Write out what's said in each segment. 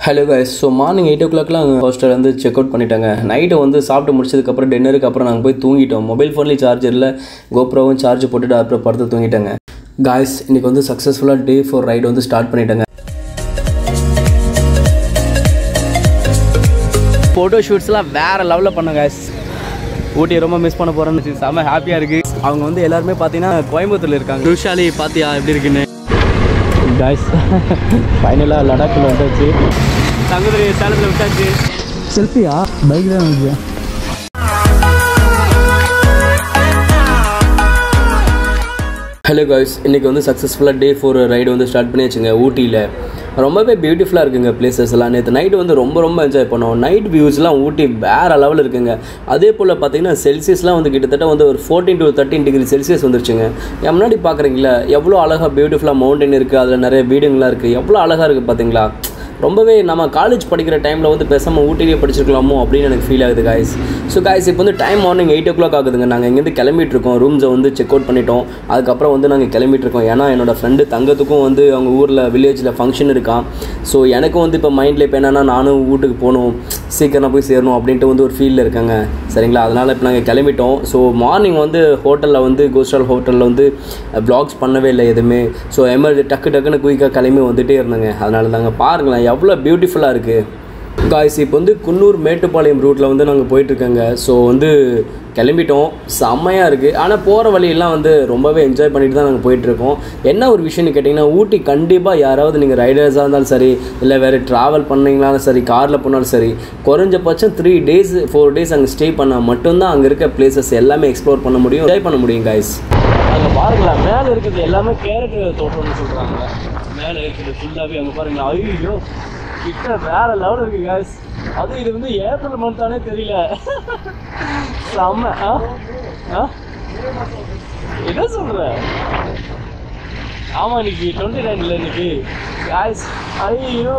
Hello guys so morning eight ஓ கிளாக்லாம் hostel வந்து check out பண்ணிட்டாங்க. நைட்டு வந்து சாப்பிட்டு முடிச்சதுக்கப்புறம் டின்னருக்கு அப்புறம் நாங்கள் போய் தூங்கிட்டோம். மொபைல் ஃபோன்லேயும் சார்ஜரில் கோப்ரோவும் சார்ஜ் போட்டுட்டு அப்புறம் படுத்து தூங்கிட்டாங்க. காய்ஸ் இன்றைக்கி வந்து சக்ஸஸ்ஃபுல்லாக டே ஃபோர் ரைடு வந்து ஸ்டார்ட் பண்ணிட்டாங்க. ஃபோட்டோ ஷூட்ஸ்லாம் வேறு லெவலில் பண்ண காய்ஸ் ஊட்டியை ரொம்ப மிஸ் பண்ண போகிறேன்னு செம்ம ஹாப்பியாக இருக்குது அவங்க வந்து எல்லாருமே பார்த்தீங்கன்னா கோயம்புத்தூரில் இருக்காங்க. ருஷாலி பார்த்தியா எப்படி இருக்குன்னு? காய்ஸ் ஃபைனலாக லடாக்கில் வந்தாச்சு. தங்குதுரை சேலத்தில் விட்டாச்சு. செல்ஃபியா பைக் தான் வந்துச்சு. ஹலோ காய்ஸ் இன்றைக்கி வந்து சக்ஸஸ்ஃபுல்லாக டே ஃபோர் ரைடு வந்து ஸ்டார்ட் பண்ணியாச்சுங்க ஊட்டியில். ரொம்பவே பியூட்டிஃபுல்லாக இருக்குங்க பிளேசஸ் எல்லாம். நேற்று நைட்டு வந்து ரொம்ப ரொம்ப என்ஜாய் பண்ணோம். நைட் வியூஸ்லாம் ஊட்டி வேறு லெவல் இருக்குங்க. அதே போல் பார்த்தீங்கன்னா செல்சியஸ்லாம் வந்து கிட்டத்தட்ட வந்து ஒரு fourteen to thirteen degree Celsius வந்துருச்சுங்க. என் முன்னாடி பார்க்குறீங்களா எவ்வளோ அழகாக பியூட்டிஃபுல்லாக மவுண்டன் இருக்குது அதில் நிறைய வீடுங்களாம் இருக்குது எவ்வளோ அழகாக இருக்குது பார்த்தீங்களா ரொம்பவே நம்ம காலேஜ் படிக்கிற டைமில் வந்து பேசாமல் ஊட்டிலேயே படிச்சிருக்கலாமோ அப்படின்னு எனக்கு ஃபீல் ஆகுது காய்ஸ் ஸோ காய்ஸ் இப்போ வந்து time morning eight o'clock ஆகுதுங்க. நாங்கள் இங்கேருந்து கிளம்பிட்டு இருக்கோம். ரூம்ஸை வந்து செக் அவுட் பண்ணிட்டோம். அதுக்கப்புறம் வந்து நாங்கள் கிளம்பிட்டு இருக்கோம். ஏன்னா என்னோடய ஃப்ரெண்டு தங்கத்துக்கும் வந்து அவங்க ஊரில் வில்லேஜில் ஃபங்க்ஷன் இருக்கான் ஸோ எனக்கும் வந்து இப்போ மைண்டில் இப்போ என்னென்னா நானும் வீட்டுக்கு போகணும். சீக்கிரம் போய் சேரணும் அப்படின்ட்டு வந்து ஒரு ஃபீலில் இருக்காங்க. சரிங்களா? அதனால் இப்போ நாங்கள் கிளம்பிட்டோம். ஸோ மார்னிங் வந்து ஹோட்டலில் வந்து கோஸ்டால் ஹோட்டலில் வந்து ப்ளாக்ஸ் பண்ணவே இல்லை எதுவுமே. ஸோ எமர்ஜி டக்கு டக்குன்னு குயிக்காக கிளம்பி வந்துட்டே இருந்தாங்க. அதனால தாங்க பாருங்களேன் எவ்வளோ பியூட்டிஃபுல்லாக இருக்குது காய்ஸ் இப்போ வந்து குன்னூர் மேட்டுப்பாளையம் ரூட்டில் வந்து நாங்கள் போயிட்டுருக்கோங்க. ஸோ வந்து கிளம்பிட்டோம். செம்மையாக இருக்குது ஆனால் போகிற வழியெல்லாம் வந்து ரொம்பவே என்ஜாய் பண்ணிட்டு தான் நாங்கள் போயிட்டுருக்கோம். என்ன ஒரு விஷயம்னு கேட்டிங்கன்னா ஊட்டி கண்டிப்பாக யாராவது நீங்கள் ரைடர்ஸாக இருந்தாலும் சரி இல்லை வேறு ட்ராவல் பண்ணிங்களாலும் சரி காரில் போனாலும் சரி குறைஞ்சபட்சம் த்ரீ டேஸ் ஃபோர் டேஸ் அங்கே ஸ்டே பண்ணால் மட்டும்தான் அங்கே இருக்க பிளேசஸ் எல்லாமே எக்ஸ்ப்ளோர் பண்ண முடியும். என்ஜாய் பண்ண முடியும் காய்ஸ் அங்கே பாருங்களா மேலே இருக்குது எல்லாமே கேரட் தோட்டம்னு சொல்கிறாங்க மேலே இருக்குது ஃபுல்லாகவே அங்கே பாருங்களேன் ஐயோ கிட்ட வேற லெவல் இருக்கு கேஸ் அது இது வந்து ஏப்ரல் மந்த் தானே தெரியல. செம்ம ஆ? ஆ? என்ன சொல்ற? ஆமா இன்னைக்கு டுவெண்ட்டி நைன்ல இன்னைக்கு. கேஸ் ஐயோ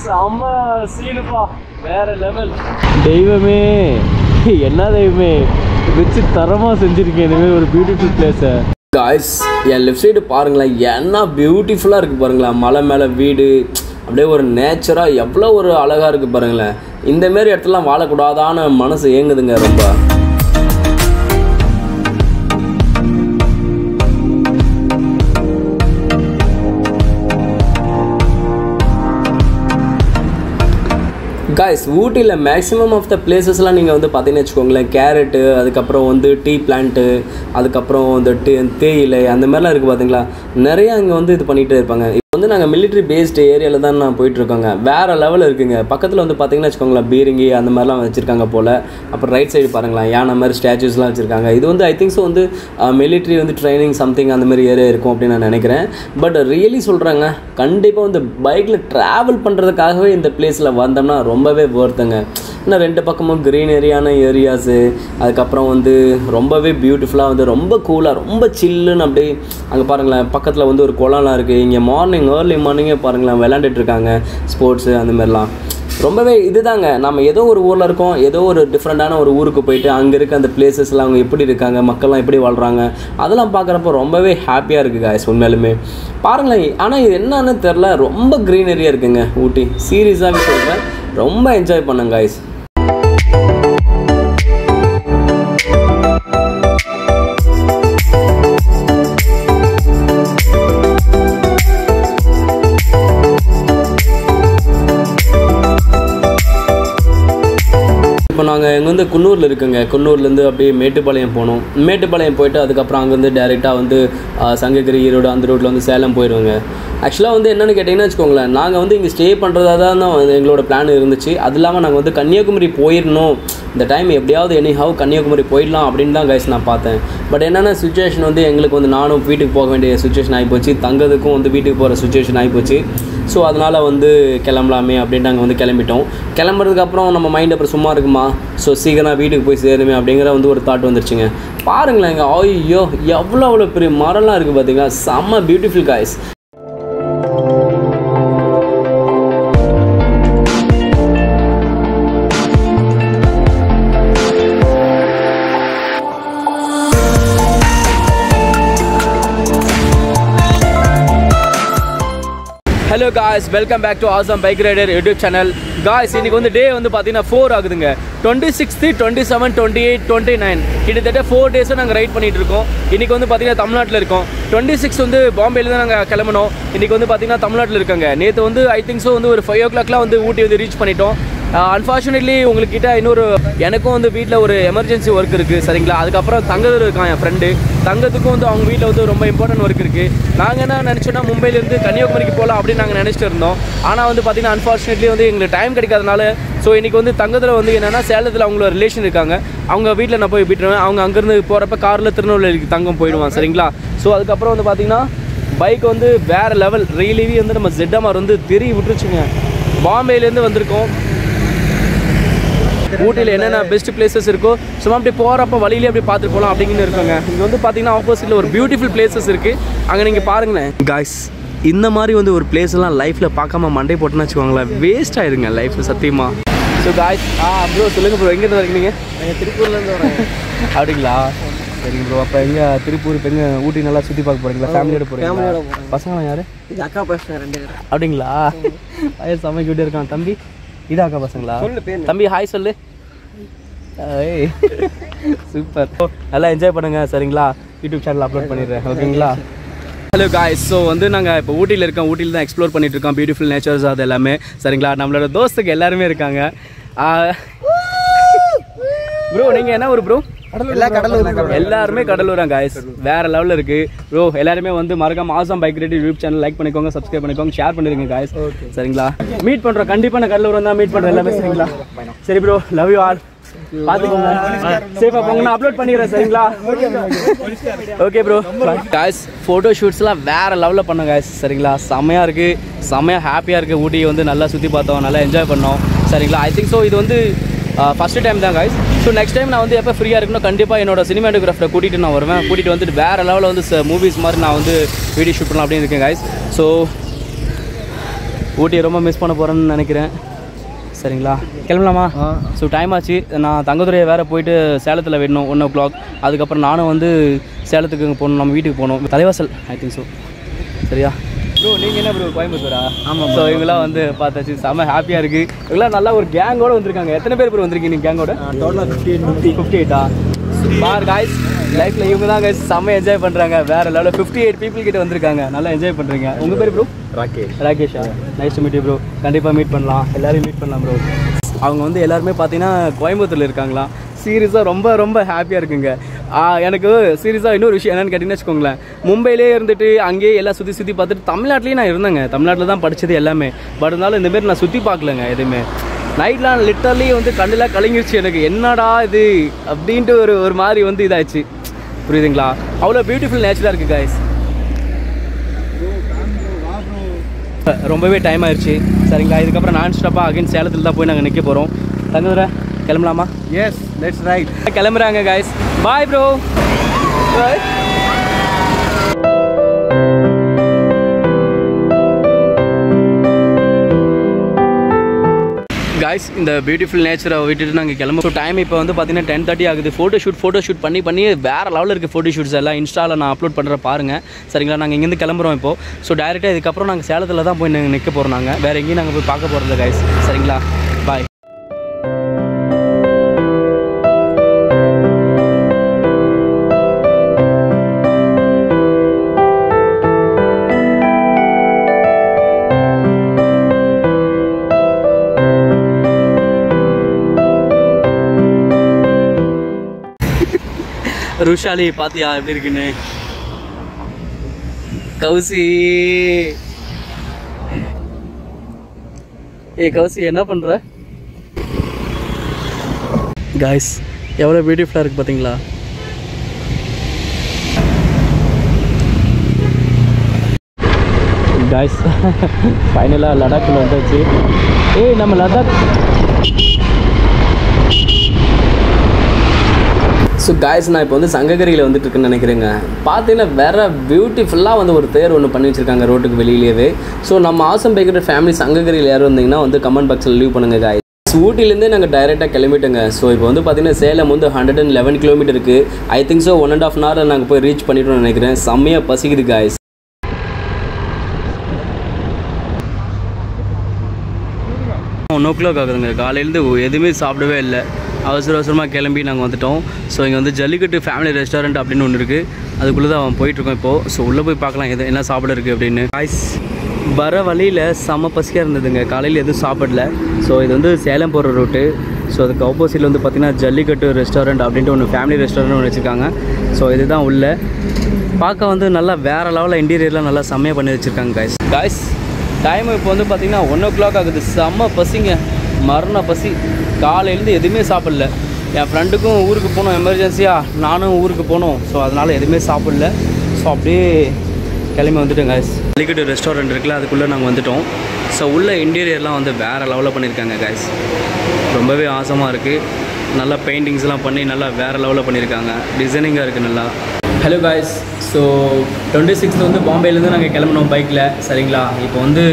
செம்ம சீனுப்பா வேற லெவல் தெய்வமே என்ன தெய்வமே? வச்சு தரமாக செஞ்சுருக்கேன் இனிமேல் ஒரு பியூட்டிஃபுல் பிளேஸை காய்ஸ் என் லெஃப்ட் சைடு பாருங்களேன். என்ன பியூட்டிஃபுல்லாக இருக்குது பாருங்களேன். மலை மேலே வீடு அப்படியே ஒரு நேச்சராக எவ்வளோ ஒரு அழகாக இருக்குது பாருங்களேன். இந்த மாரி இடத்துலலாம் வாழக்கூடாதான மனசு ஏங்குதுங்க ரொம்ப. காய்ஸ் ஊட்டியில் மேக்ஸிமம் ஆஃப் த பிளேசஸ்லாம் நீங்கள் வந்து பார்த்தீங்கன்னு வச்சுக்கோங்களேன். கேரட்டு அதுக்கப்புறம் வந்து டீ பிளான்ட்டு அதுக்கப்புறம் இந்த டீ தேயிலை அந்த மாதிரிலாம் இருக்குது பார்த்தீங்களா நிறையா அங்கே வந்து இது பண்ணிகிட்டே இருப்பாங்க. வந்து நாங்கள் மிலிட்ரி பேஸ்டு ஏரியாவில் தான் நான் போயிட்டுருக்கோங்க. வேறு லெவலில் இருக்குங்க. பக்கத்தில் வந்து பார்த்தீங்கன்னா வச்சுக்கோங்களேன் பீரங்கி அந்த மாதிரிலாம் வச்சுருக்காங்க போல். அப்புறம் ரைட் சைடு பாருங்களேன் யானை மாதிரி ஸ்டாச்சூஸ்லாம் வச்சுருக்காங்க. இது வந்து ஐ திங்க்ஸ் வந்து மிலிட்ரி வந்து ட்ரைனிங் சம்திங் அந்த மாதிரி ஏரியா இருக்கும் அப்படின்னு நான் நினைக்கிறேன். பட் ரியலி சொல்கிறாங்க கண்டிப்பாக வந்து பைக்கில் ட்ராவல் பண்ணுறதுக்காகவே இந்த பிளேஸில் வந்தோம்னா ரொம்பவே ஒர்த்துங்க இன்னும் ரெண்டு பக்கமும் க்ரீனரியான ஏரியாஸு அதுக்கப்புறம் வந்து ரொம்பவே பியூட்டிஃபுல்லாக வந்து ரொம்ப கூலாக ரொம்ப சில்லுன்னு அப்படியே அங்கே பாருங்களேன் பக்கத்தில் வந்து ஒரு குளம்லாம் இருக்குது இங்கே மார்னிங் ஏர்லி மார்னிங்கே பாருங்களேன் விளாண்டுட்டு இருக்காங்க ஸ்போர்ட்ஸு அந்த மாதிரிலாம். ரொம்பவே இதுதாங்க. நம்ம ஏதோ ஒரு ஊரில் இருக்கோம் ஏதோ ஒரு டிஃப்ரெண்ட்டான ஒரு ஊருக்கு போயிட்டு அங்கே இருக்க அந்த பிளேசஸ்லாம் அவங்க எப்படி இருக்காங்க மக்கள்லாம் எப்படி வாழ்கிறாங்க அதெல்லாம் பார்க்குறப்போ ரொம்பவே ஹாப்பியாக இருக்குது காய்ஸ் உண்மையிலுமே. பாருங்களேன் ஆனால் இது என்னன்னு தெரில ரொம்ப க்ரீனரியாக இருக்குங்க ஊட்டி. சீரியஸாகவே சொல்கிறேன் ரொம்ப என்ஜாய் பண்ணேன் காய்ஸ் இப்போ நாங்கள் எங்கே வந்து குன்னூரில் இருக்குங்க. குன்னூர்லேருந்து அப்படியே மேட்டுப்பாளையம் போனோம். மேட்டுப்பாளையம் போயிட்டு அதுக்கப்புறம் அங்கேருந்து டேரெக்டாக வந்து சங்ககிரி ஈரோடு அந்த ரோட்டில் வந்து சேலம் போயிடுவோங்க ஆக்சுவலாக வந்து என்னென்னு கேட்டிங்கன்னா வச்சுக்கோங்களேன் நாங்கள் வந்து இங்கே ஸ்டே பண்ணுறதா தான் வந்து எங்களோட பிளான் இருந்துச்சு. அது இல்லாமல் நாங்கள் வந்து கன்னியாகுமரி போயிடணும் இந்த டைம் எப்படியாவது எனி ஹவ் கன்னியாகுமரி போயிடலாம் அப்படின்னு தான் கைஸ் நான் பார்த்தேன். பட் என்னென்ன சுச்சுவேஷன் வந்து எங்களுக்கு வந்து நானும் வீட்டுக்கு போக வேண்டிய சுச்சுவேஷன் ஆகிப்போச்சு தங்கதுக்கும் வந்து வீட்டுக்கு போகிற சுச்சுவேஷன் ஆகிப்போச்சு ஸோ அதனால் வந்து கிளம்பலாமே அப்படின்னு நாங்கள் வந்து கிளம்பிட்டோம். கிளம்புறதுக்கப்புறம் நம்ம மைண்ட் அப்புறம் சும்மா இருக்குமா? ஸோ சீக்கிரம் வீட்டுக்கு போய் சேருமே அப்படிங்கிற வந்து ஒரு தாட் வந்துருச்சுங்க. பாருங்களேன் இங்கே ஐயோ எவ்வளோ அவ்வளோ பெரிய மரம்லாம் இருக்குது பார்த்தீங்களா செம்ம beautiful guys guys welcome back to awesome bike rider YouTube channel guys இன்றைக்கி வந்து டே வந்து பார்த்தீங்கன்னா ஃபோர் ஆகுதுங்க. Twenty sixth twenty seven twenty eight twenty nine கிட்டத்தட்ட ஃபோர் டேஸும் நாங்கள் ரைட் பண்ணிகிட்டு இருக்கோம். இன்றைக்கி வந்து பார்த்தீங்கன்னா தமிழ்நாட்டில் இருக்கோம். டுவெண்ட்டி சிக்ஸ் வந்து பாம்பேலேருந்து நாங்கள் கிளம்பணும் இன்றைக்கி வந்து பார்த்தீங்கன்னா தமிழ்நாட்டில் இருக்காங்க. நேற்று வந்து ஐ திங்க் ஸோ வந்து ஒரு ஃபைவ் ஓ கிளாக்லாம் வந்து ஊட்டி வந்து ரீச் பண்ணிட்டோம். அன்ஃபார்ச்சுனேட்லி உங்கள்கிட்ட இன்னொரு எனக்கும் வந்து வீட்டில் ஒரு எமர்ஜென்சி ஒர்க் இருக்குது சரிங்களா? அதுக்கப்புறம் தங்கதர் இருக்கான் என் ஃப்ரெண்டு தங்கத்துக்கும் வந்து அவங்க வீட்டில் வந்து ரொம்ப இம்பார்ட்டன்ட் ஒர்க் இருக்குது நாங்கள் என்ன நினச்சோன்னா மும்பையிலேருந்து கன்னியாகுமரிக்கு போகலாம் அப்படின்னு நாங்கள் நினச்சிட்டு இருந்தோம். ஆனால் வந்து பார்த்திங்கன்னா அன்ஃபார்ச்சுனேட்லி வந்து எங்களுக்கு டைம் கிடைக்காதனால ஸோ இன்றைக்கி வந்து தங்கத்தில் வந்து என்னென்னா சேலத்தில் அவங்களோட ரிலேஷன் இருக்காங்க. அவங்க வீட்டில் நான் போய் விட்டுருவேன். அவங்க அங்கேருந்து போகிறப்ப காரில் திருநெல்வேலிக்கு தங்கம் போயிடுவான் சரிங்களா? ஸோ அதுக்கப்புறம் வந்து பார்த்திங்கன்னா பைக் வந்து வேறு லெவல் ரீலிவி வந்து நம்ம ஜெட்டமார் வந்து தெரிய விட்டுருச்சுங்க. பாம்பேலேருந்து வந்திருக்கோம். ஊட்டியில் என்னென்ன பெஸ்ட் பிளேசஸ் இருக்கோ சும்மா அப்படி போகிறப்ப வழியிலே அப்படி பார்த்துட்டு போகலாம் அப்படிங்கன்னு இருக்காங்க. இங்கே வந்து பார்த்தீங்கன்னா ஆப்போசிட்டில் ஒரு பியூட்டிஃபுல் பிளேசஸ் இருக்குது அங்கே நீங்கள் பாருங்களேன். காய்ஸ் இந்த மாதிரி வந்து ஒரு பிளேஸ் எல்லாம் லைஃப்பில் பார்க்காம மண்டை போட்டுன்னு வச்சுக்கோங்களேன் வேஸ்ட் ஆயிருங்க லைஃப் சத்தியமா. ஸோ காய்ஸ் ஆ ப்ரோ சொல்லுங்கள் ப்ரோ எங்கேருந்து வரீங்க நீங்கள் திருப்பூர்லேருந்து வரோம் அப்படிங்களா? சரிங்க ப்ரோ அப்போ எங்கே திருப்பூர் இப்போ எங்கே ஊட்டி நல்லா சுற்றி பார்க்க போகிறீங்களா ஃபேமிலியோட ஃபேமிலியோட போகிறீங்களா பசங்களாம் யார்? அக்கா பசங்க ரெண்டு அப்படிங்களா? பையன் செம்ம கிட்டே இருக்கான் தம்பி. இதாக்கா பசங்களா? தம்பி ஹாய் சொல்லு. சூப்பர் நல்லா என்ஜாய் பண்ணுங்க சரிங்களா? யூடியூப் சேனல் அப்லோட் பண்ணிடுறேன் ஓகேங்களா? ஹலோ காய்ஸ் ஸோ வந்து நாங்கள் இப்போ ஊட்டியில் இருக்கோம். ஊட்டியில் தான் எக்ஸ்ப்ளோர் பண்ணிட்டு இருக்கோம். பியூட்டிஃபுல் நேச்சர்ஸ் அது எல்லாமே. சரிங்களா? நம்மளோட தோஸ்துக்கு எல்லாருமே இருக்காங்க. ப்ரோ நீங்கள் என்ன ஒரு ப்ரோ எல்லா கடலூர் எல்லாருமே கடலூரா காய்ஸ் வேற லெவலில் இருக்கு. ப்ரோ எல்லாருமே வந்து மறக்காம awesome bike rider YouTube channel like பண்ணிக்கோங்க சப்ஸ்கிரைப் பண்ணிக்கோங்க ஷேர் பண்ணிருங்க காய்ஸ் சரிங்களா? மீட் பண்றோம் கண்டிப்பா நான் கடலூர் வந்தா மீட் பண்றேன் எல்லாமே சரிங்களா? சரி ப்ரோ லவ் யூ ஆல் பாத்துக்கோங்க. சேஃபா போங்க நான் அப்லோட் பண்ணிடுறேன் சரிங்களா? ஓகே ப்ரோ காய்ஸ் ஃபோட்டோ ஷூட்ஸ்லாம் வேற லெவலில் பண்ணோம் காய்ஸ் சரிங்களா? செம்மையா இருக்கு. செம்மையா ஹாப்பியாக இருக்கு. ஊட்டியை வந்து நல்லா சுற்றி பார்த்தோம் நல்லா என்ஜாய் பண்ணோம். சரிங்களா? ஐ திங்க் ஸோ இது வந்து ஃபஸ்ட்டு டைம் தான் காய்ஸ் ஸோ நெக்ஸ்ட் டைம் நான் வந்து எப்போ ஃப்ரீயாக இருக்கணும் கண்டிப்பாக என்னோட சினிமாட்டோகிராஃபரை கூட்டிகிட்டு நான் வருவேன். கூட்டிகிட்டு வந்துட்டு வேறு லெவலில் வந்து மூவிஸ் மாதிரி நான் வந்து வீடியோ ஷூட் பண்ணலாம் அப்படின்னு இருக்கேன் காய்ஸ் ஸோ ஊட்டியை ரொம்ப மிஸ் பண்ண போகிறேன்னு நினைக்கிறேன். சரிங்களா? கிளம்பலாமா? ஸோ டைம் ஆச்சு. நான் தங்கதுரையை வேறு போயிட்டு சேலத்தில் விடணும் ஒன் ஓ கிளாக் அதுக்கப்புறம் நானும் வந்து சேலத்துக்கு போகணும் நம்ம வீட்டுக்கு போகணும். தலைவாசல் ஐ திங்க் ஸோ சரியா? ப்ரோ நீங்கள் என்ன ப்ரோ கோயம்புத்தூரா? ஆமாம் ஸோ இவங்களாம் வந்து பார்த்தாச்சு செம்ம ஹாப்பியாக இருக்குது இவங்களாம் நல்லா ஒரு கேங்கோட வந்திருக்காங்க. எத்தனை பேர் ப்ரோ வந்திருக்கீங்க நீங்கள் கேங்கோட டோட்டலாக ஃபிஃப்டி ஃபிஃப்டி ஃபிஃப்டி எயிட்டா பார் காய்ஸ் லைஃப்பில் இவங்க தான் guys செம்ம என்ஜாய் பண்ணுறாங்க வேறு லெவலில் ஃபிஃப்டி எயிட் பீப்புள் கிட்ட வந்திருக்காங்க. நல்லா என்ஜாய் பண்ணுறீங்க உங்கள் பேர் ப்ரோ ராகேஷ். ராகேஷா? நைஸ் டு மீட் ப்ரோ கண்டிப்பாக மீட் பண்ணலாம். எல்லாரையும் மீட் பண்ணலாம் ப்ரோ அவங்க வந்து எல்லாருமே பார்த்தீங்கன்னா கோயம்புத்தூரில் இருக்காங்களா சீரியஸாக ரொம்ப ரொம்ப ஹாப்பியாக இருக்குங்க. எனக்கு சீரியஸாக இன்னொரு விஷயம் என்னென்னு கேட்டிங்கன்னு வச்சுக்கோங்களேன். மும்பையிலே இருந்துட்டு அங்கேயே எல்லாம் சுற்றி சுற்றி பார்த்துட்டு தமிழ்நாட்டிலேயே நான் இருந்தேங்க. தமிழ்நாட்டில் தான் படித்தது எல்லாமே. பட் இருந்தாலும் இந்தமாரி நான் சுற்றி பார்க்கலங்க எதுவுமே. நைட்லாம் லிட்டர்லி வந்து கண்ணில் கலங்கிருச்சு எனக்கு. என்னடா இது? அப்படின்ட்டு ஒரு ஒரு மாதிரி வந்து இதாச்சு. புரியுதுங்களா? அவ்வளோ பியூட்டிஃபுல் நேச்சராக இருக்குது காய்ஸ் ரொம்பவே டைம் ஆயிடுச்சு சரிங்களா? இதுக்கப்புறம் நான் ஸ்டாப்பாக அகைன் சேலத்தில் தான் போய் நாங்கள் நிற்க போகிறோம் தங்குதுரை? கிளம்பலாமா? எஸ் லெட்ஸ் ரைட் கிளம்புறாங்க guys bye bro bye guys இந்த பியூட்டிஃபுல் நேச்சரை விட்டுட்டு நாங்கள் கிளம்ப ஸோ டைம் இப்போ வந்து பார்த்தீங்கன்னா டென் தேர்ட்டி ஆகுது. ஃபோட்டோ ஷூட் ஃபோட்டோ ஷூட் பண்ணி பண்ணி வேறு லெவலில் இருக்குது ஃபோட்டோ ஷூட்ஸ் எல்லாம். இன்ஸ்டாவில் நான் அப்லோட் பண்ணுற பாருங்கள் சரிங்களா? நாங்கள் இங்கேருந்து கிளம்புறோம் இப்போ. ஸோ டேரெக்டாக இதுக்கப்புறம் நாங்கள் சேலத்தில் தான் போய் நிற்க போகிறோம் நாங்கள் வேறு எங்கேயும் நாங்கள் போய் பார்க்க போகிறதில்ல காய்ஸ் சரிங்களா? ருஷாலி பாத்தியா? எப்படி இருக்குன்னு? கௌசி. ஏ கௌசி என்ன பண்ற? காய்ஸ் எவ்வளோ பியூட்டிஃபுல்லாக இருக்குது பார்த்தீங்களா காய்ஸ் ஃபைனலாக லடாக்கில் வந்தாச்சு. ஏய் நம்ம லடாக் ஸோ காய்ஸ் நான் இப்போ வந்து சங்ககிரியில் வந்துட்டு இருக்குன்னு நினைக்கிறேங்க. பார்த்தீங்கன்னா வேற பியூட்டிஃபுல்லாக வந்து ஒரு தேர் ஒன்று பண்ணி வச்சுருக்காங்க ரோட்டுக்கு வெளியிலேயே. ஸோ நம்ம ஆசம் பேக்கிற ஃபேமிலி சங்ககிரியில் யாரும் வந்தீங்கன்னா வந்து கமெண்ட் பாக்ஸில் லீவ் பண்ணுங்க காய்ஸ் ஊட்டிலேருந்தே நாங்கள் டைரெக்டாக கிளம்பிட்டோங்க. ஸோ இப்போ வந்து பார்த்தீங்கன்னா சேலம் வந்து ஹண்ட்ரட் அண்ட் லெவன் கிலோமீட்டர் இருக்குது I think so one and half hour நாங்கள் போய் ரீச் பண்ணிட்டோம்னு நினைக்கிறேன். செம்மையாக பசிக்குது காய்ஸ் ஒன் ஓ கிளாக் ஆகுதுங்க. காலையிலேருந்து எதுவுமே சாப்பிடவே இல்லை. அவசர அவசரமாக கிளம்பி நாங்கள் வந்துட்டோம். ஸோ இங்கே வந்து ஜல்லிக்கட்டு ஃபேமிலி ரெஸ்டாரண்ட் அப்படின்னு ஒன்று இருக்குது அதுக்குள்ளே தான் அவன் போயிட்டுருக்கோம் இப்போது ஸோ உள்ளே போய் பார்க்கலாம் எது என்ன சாப்பிட இருக்குது அப்படின்னு. காய்ஸ் வர வழியில் செம்ம பசியாக இருந்ததுங்க. காலையில் எதுவும் சாப்பிடல. ஸோ இது வந்து சேலம் போகிற ரூட்டு ஸோ அதுக்கு ஆப்போசிட்டில் வந்து பார்த்திங்கன்னா ஜல்லிக்கட்டு ரெஸ்டாரண்ட் அப்படின்ட்டு ஒன்று ஃபேமிலி ரெஸ்டாரண்ட் ஒன்று வச்சுருக்காங்க. ஸோ இதுதான் உள்ள. பார்க்க வந்து நல்லா வேறு லெவலில் இன்டீரியர்லாம் நல்லா செம்மையாக பண்ணி வச்சுருக்காங்க காய்ஸ் காய்ஸ் டைம் இப்போ வந்து பார்த்திங்கன்னா ஒன் ஓ கிளாக் ஆகுது. செம்ம பசிங்க. மரண பசி. காலையிலேருந்து எதுவுமே சாப்பிடல. என் ஃப்ரெண்டுக்கும் ஊருக்கு போனோம் எமர்ஜென்சியாக நானும் ஊருக்கு போனோம். ஸோ அதனால் எதுவுமே சாப்பிடல. ஸோ அப்படியே கிளம்பி வந்துட்டோம் காய்ஸ் ஜல்லிக்கட்டு ரெஸ்டாரண்ட் இருக்குல்ல அதுக்குள்ளே நாங்கள் வந்துட்டோம். ஸோ உள்ள இன்டீரியர்லாம் வந்து வேறு லெவலில் பண்ணியிருக்காங்க காய்ஸ் ரொம்பவே ஆசமாக இருக்குது நல்லா பெயிண்டிங்ஸ்லாம் பண்ணி நல்லா வேறு லெவலில் பண்ணியிருக்காங்க. டிசைனிங்காக இருக்குது நல்லா. Hello guys so twenty sixth வந்து பாம்பேலேருந்து நாங்கள் கிளம்பினோம் பைக்கில் சரிங்களா? இப்போ வந்து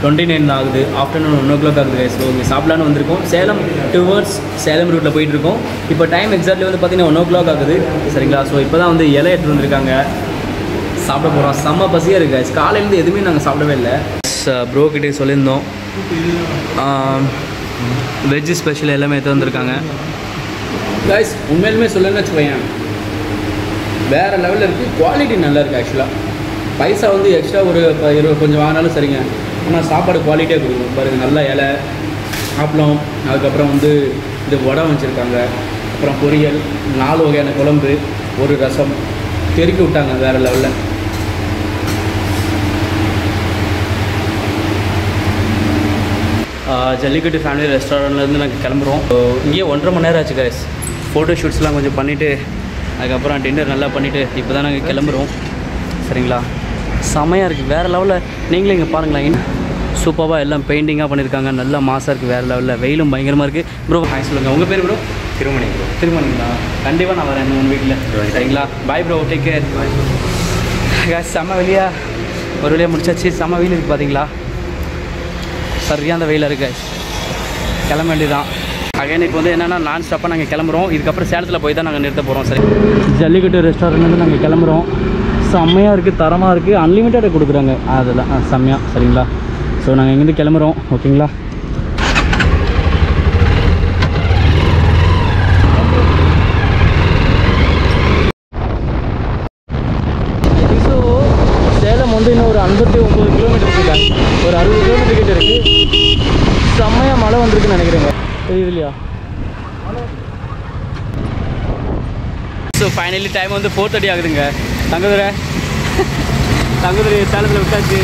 டுவெண்ட்டி நைன் ஆகுது. ஆஃப்டர்நூன் ஒன் ஓ கிளாக் ஆகுது ஸோ இங்கே சாப்பிட்லான்னு வந்திருக்கோம். சேலம் டுவர்ட்ஸ் சேலம் ரூட்டில் போயிட்டுருக்கோம். இப்போ டைம் எக்ஸாக்ட்லி வந்து பார்த்தீங்கன்னா ஒன் ஓ கிளாக் ஆகுது. சரிங்களா? ஸோ இப்போ தான் வந்து இலை எடுத்து வந்திருக்காங்க. சாப்பிட போகிறோம் செம்ம பசியாக இருக்குது காய்ஸ் காலையிலேருந்து எதுவுமே நாங்கள் சாப்பிடவே இல்லை. ப்ரோ கிட்டே சொல்லியிருந்தோம். வெஜ்ஜு ஸ்பெஷல் எல்லாமே எடுத்து வந்திருக்காங்க. கைஸ் உண்மையிலுமே சொல்லுங்க வச்சுக்கோங்க வேறு லெவலில் இருக்குது குவாலிட்டி நல்லா இருக்குது ஆக்சுவலாக பைசா வந்து எக்ஸ்ட்ரா ஒரு ப- இருபது கொஞ்சம் வாங்கினாலும் சரிங்க. ஆனால் சாப்பாடு குவாலிட்டியாக கொடுக்கும் பாருங்கள் நல்ல இலை ஆப்பளம் அதுக்கப்புறம் வந்து இது உடம் வச்சுருக்காங்க. அப்புறம் பொரியல் நாலு வகையான குழம்பு ஒரு ரசம். தெருக்கி விட்டாங்க வேறு லெவலில் ஜல்லிக்கட்டு ஃபேமிலி ரெஸ்டாரண்ட்லேருந்து நாங்கள் கிளம்புறோம். இங்கேயே ஒன்றரை மணி நேரம் ஆச்சு கைஸ் ஃபோட்டோ ஷூட்ஸ்லாம் கொஞ்சம் பண்ணிவிட்டு அதுக்கப்புறம் டின்னர் நல்லா பண்ணிவிட்டு இப்போ தான் நாங்கள் கிளம்புறோம். சரிங்களா? செமையாக இருக்குது வேறு லெவலில் நீங்களே இங்கே பாருங்களேன். சூப்பராக எல்லாம் பெயிண்டிங்காக பண்ணியிருக்காங்க நல்லா மாசாக இருக்குது வேறு லெவலில் வெயிலும் பயங்கரமாக இருக்குது ப்ரோ ஹாய் சொல்லுங்கள் உங்கள் பேர் ப்ரோ திருமணி ப்ரோ திருமணிங்களா? கண்டிப்பாக நான் வரேன் உங்கள் வீட்டில் சரிங்களா? Bye bro take care guys செம்ம வெளியா ஒரு வழியாக முடிச்சாச்சு. செம்ம வெயில் இருக்குது பார்த்தீங்களா சரியான வெயில் இருக்கு கிளம்ப வேண்டியதான் அகைன் இப்போ வந்து என்னென்னா நான் ஸ்டாப்பாக நாங்கள் கிளம்புறோம். இதுக்கப்புறம் சேலத்தில் போய் தான் நாங்கள் நிறுத்த போகிறோம் சரி. ஜல்லிக்கட்டு ரெஸ்டாரண்ட்லேருந்து நாங்கள் கிளம்புறோம். செம்மையாக இருக்குது தரமாக இருக்குது அன்லிமிட்டடாக கொடுக்குறாங்க. அதெல்லாம் செம்மையாக சரிங்களா? ஸோ நாங்கள் இங்கேருந்து கிளம்புறோம். ஓகேங்களா? ஸோ சேலம் வந்து இன்னும் ஒரு ஐம்பத்தி ஒம்பது கிலோமீட்டர் இருக்காங்க ஒரு அறுபது கிலோமீட்டர் கிட்ட இருக்கு. செம்மையாக மழை வந்திருக்குன்னு நினைக்கிறேங்க. இல்லையா ஸோ ஃபைனலி டைம் வந்து ஃபோர் தேர்ட்டி ஆகுதுங்க. தங்குதுரை. தங்குதுரை சேலத்தில் விட்டாச்சு.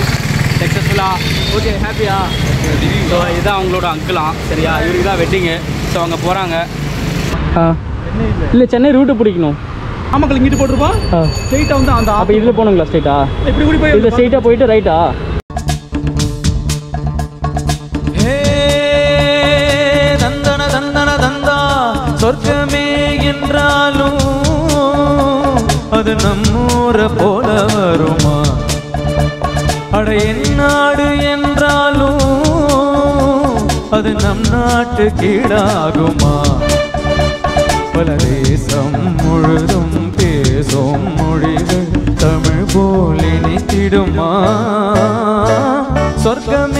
சக்ஸஸ்ஃபுல்லாக ஓகே ஹாப்பியா ஸோ இதுதான் அவங்களோட அங்கிளாம் சரியா? இவருக்கு தான் வெட்டிங்கு ஸோ அவங்க போகிறாங்க இல்லை சென்னை ரூட்டு பிடிக்கணும். ஆமாக்கள் இங்கிட்டு போட்டுருப்போம். ஆ. ஸ்ட்ரெயிட்டாக வந்து அந்த அப்போ இதில் போகணுங்களா ஸ்ட்ரைட்டா இப்படி கூடி போய் இதில் ஸ்ட்ரைட்டாக போயிட்டு ரைட்டா சொர்க்கமே என்றாலும் அது நம்மூர போல வருமா? அட என்னாடு என்றாலும் அது நம் நாட்டு கீழாகுமா? பல தேசம் முழுதும் பேசும் மொழிகள் தமிழ் போல் இணைத்திடுமா சொர்க்கம்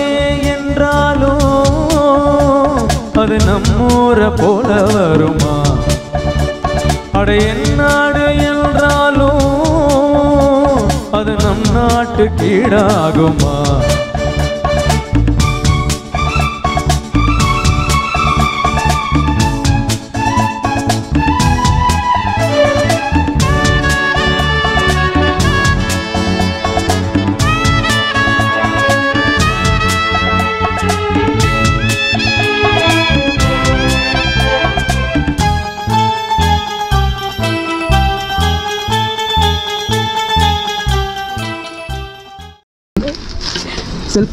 போற போல வருமா? அட என் நாடு என்றாலும் அது நம் நாட்டு கீழாகுமா?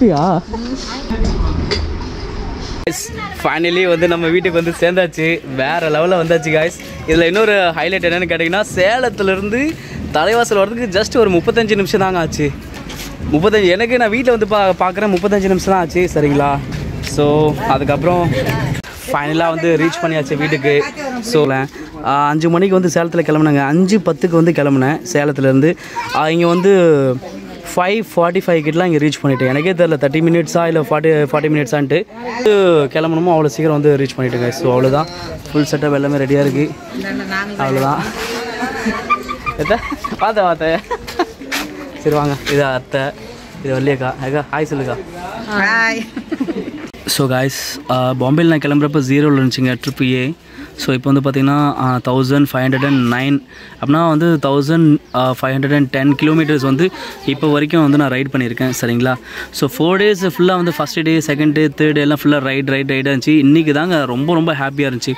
செல்ஃபியா ஃபைனலி வந்து நம்ம வீட்டுக்கு வந்து சேர்ந்தாச்சு. வேற லெவலில் வந்தாச்சு காய்ஸ் இதில் இன்னொரு ஹைலைட் என்னன்னு கேட்டிங்கன்னா சேலத்துலேருந்து தலைவாசல் வர்றதுக்கு ஜஸ்ட் ஒரு முப்பத்தஞ்சு நிமிஷம் தாங்க ஆச்சு. முப்பத்தஞ்சு எனக்கு நான் வீட்டில் வந்து பா பார்க்குறேன் முப்பத்தஞ்சு நிமிஷம் தான் ஆச்சு சரிங்களா? ஸோ அதுக்கப்புறம் ஃபைனலாக வந்து ரீச் பண்ணியாச்சு வீட்டுக்கு. ஸோ அஞ்சு மணிக்கு வந்து சேலத்தில் கிளம்புனாங்க. அஞ்சு பத்துக்கு வந்து கிளம்புனேன் சேலத்துலேருந்து. இங்கே வந்து ஃபைவ் ஃபார்ட்டி ஃபைவ் கிட்டலாம் இங்கே ரீச் பண்ணிட்டேன். எனக்கே தெரில தேர்ட்டி மினிட்ஸா இல்லை ஃபார்ட்டி ஃபார்ட்டி மினிட்ஸான்ட்டு கிளம்பணுமோ அவ்வளோ சீக்கிரம் வந்து ரீச் பண்ணிட்டேங்க ஸோ அவ்வளோதான் ஃபுல் செட்டப் எல்லாமே ரெடியாக இருக்குது அவ்வளோதான் பார்த்தேன் பார்த்தேன் சரி வாங்க. இது அத்தை. இது வள்ளியக்கா. அக்கா ஹாய் சொல்லுக்கா. ஸோ காய்ஸ் பாம்பேயில் நான் கிளம்புறப்ப ஜீரோவில் இருந்துச்சுங்க ட்ரிப் ஏ ஸோ இப்போ வந்து பார்த்திங்கன்னா thousand five hundred and nine அப்படின்னா வந்து thousand five hundred and ten kilometres வந்து இப்போ வரைக்கும் வந்து நான் ரைட் பண்ணியிருக்கேன் சரிங்களா? ஸோ ஃபோர் டேஸ் ஃபுல்லாக வந்து first day second day third day எல்லாம் ஃபுல்லாக ரைட் ரைட் ரைடாக இருந்துச்சு. இன்றைக்கி தாங்க ரொம்ப ரொம்ப ஹாப்பியாக இருந்துச்சு.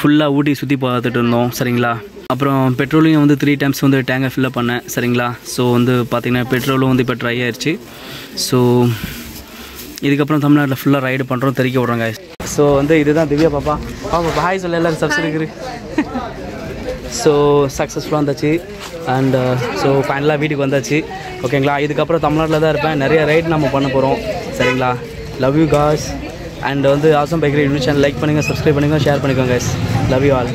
ஃபுல்லாக ஊட்டி சுற்றி பார்த்துட்டு இருந்தோம் சரிங்களா? அப்புறம் பெட்ரோலையும் வந்து த்ரீ டைம்ஸ் வந்து டேங்கை ஃபில்லப் பண்ணேன் சரிங்களா? ஸோ வந்து பார்த்திங்கன்னா பெட்ரோலும் வந்து இப்போ ட்ரை ஆயிடுச்சு ஸோ இதுக்கப்புறம் தமிழ்நாட்டில் ஃபுல்லாக ரைடு பண்ணுறோம் தெரிவிக்க விட்றோங்க ஸோ வந்து இதுதான் திவ்யா பாப்பா. பாப்பா ஹாய் சொல்ல எல்லோரும் சப்ஸ்கிரைபர் ஸோ சக்ஸஸ்ஃபுல்லாக வந்தாச்சு. அண்ட் ஸோ ஃபைனலாக வீட்டுக்கு வந்தாச்சு. ஓகேங்களா இதுக்கப்புறம் தமிழ்நாட்டில் தான் இருப்பேன். நிறைய ரைடு நம்ம பண்ண போகிறோம் சரிங்களா? லவ் யூ காஸ் அண்ட் வந்து ஆசம் பைக்கரி யூனிட் சேனல் லைக் பண்ணுங்கள் சப்ஸ்கிரைப் பண்ணுங்கள் ஷேர் பண்ணிக்கோங்க லவ் யூ ஆல்